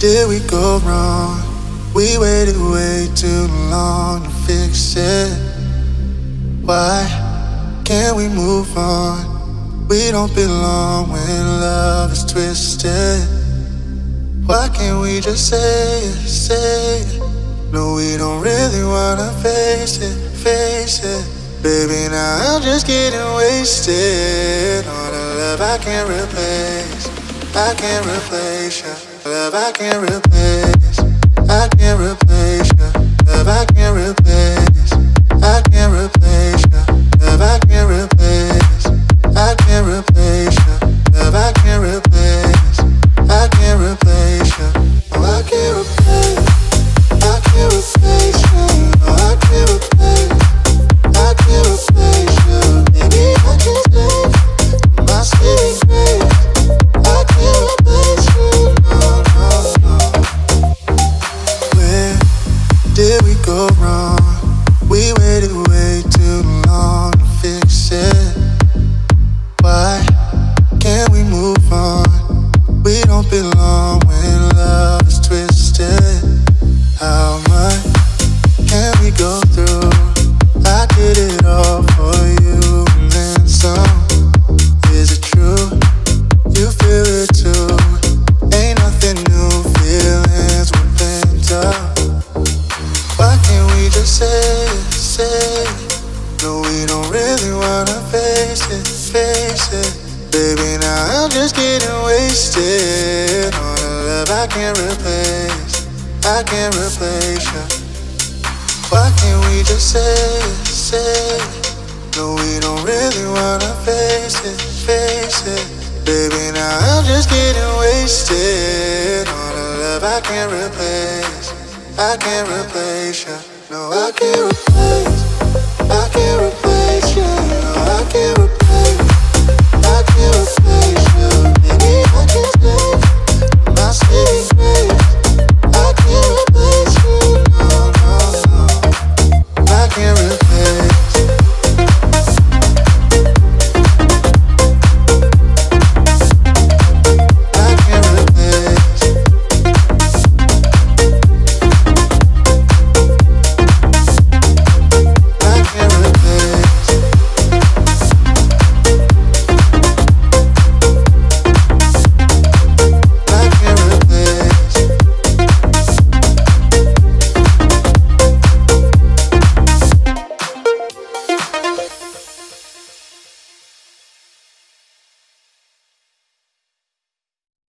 did we go wrong? We waited way too long to fix it. Why can't we move on? We don't belong when love is twisted. Why can't we just say it, say it? No, we don't really wanna face it, face it. Baby, now I'm just getting wasted on a love I can't replace. I can't replace you. Love I can't replace. I can't wrong? Can't say say? No, we don't really wanna face it, face it. Baby, now I'm just getting wasted on a love I can't replace. I can't replace you. Why can't we just say say? No, we don't really wanna face it, face it. Baby, now I'm just getting wasted on a love I can't replace. I can't replace you. No, I can't replace. I can't